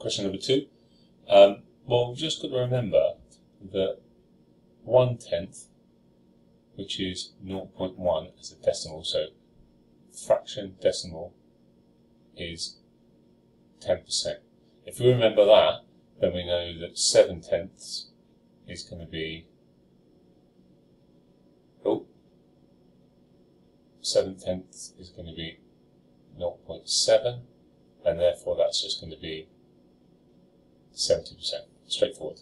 question number two. Um, well, we've just got to remember that one tenth, which is 0.1 as a decimal, so fraction decimal is 10%. If we remember that, then we know that 7 tenths is going to be oh, 7 tenths is going to be 0.7 and therefore that's just going to be 70%. Straightforward.